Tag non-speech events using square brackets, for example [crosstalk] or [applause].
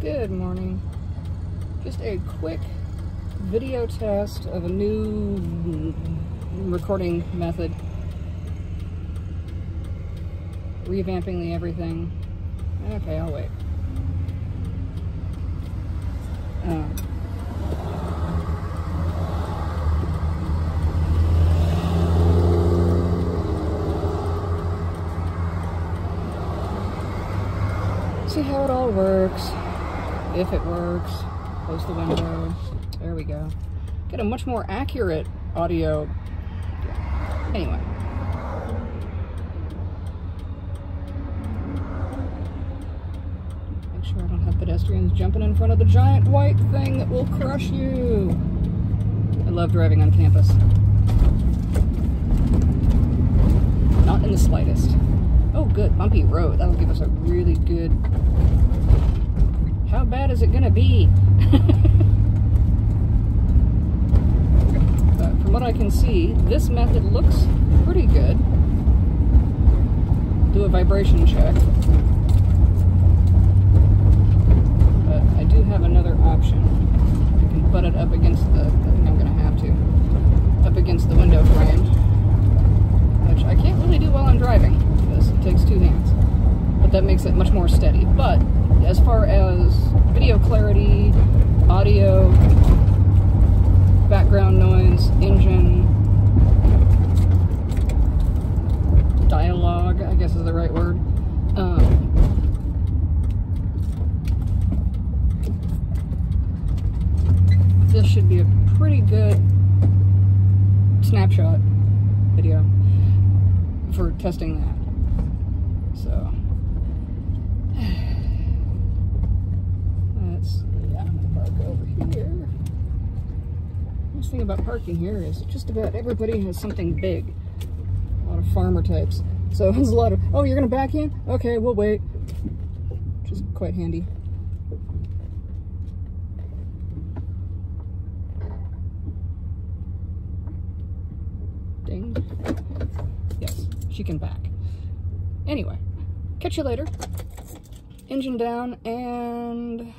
Good morning. Just a quick video test of a new recording method. Revamping the everything. Okay, I'll wait. Um, see how it all works. If it works, close the window. There we go. Get a much more accurate audio. Anyway. Make sure I don't have pedestrians jumping in front of the giant white thing that will crush you. I love driving on campus. Not in the slightest. Oh, good. Bumpy road. That'll give us a really good... How bad is it going to be? but [laughs] from what I can see, this method looks pretty good. Do a vibration check. But I do have another option. I can butt it up against the... I think I'm going to have to. Up against the window frame. Which I can't really do while I'm driving it takes two hands. But that makes it much more steady. But as far as video clarity, audio, background noise, engine, dialogue, I guess is the right word. Um, this should be a pretty good snapshot video for testing that. So thing about parking here is just about everybody has something big. A lot of farmer types. So [laughs] there's a lot of oh you're gonna back in? Okay, we'll wait. Which is quite handy. Ding. Yes, she can back. Anyway, catch you later. Engine down and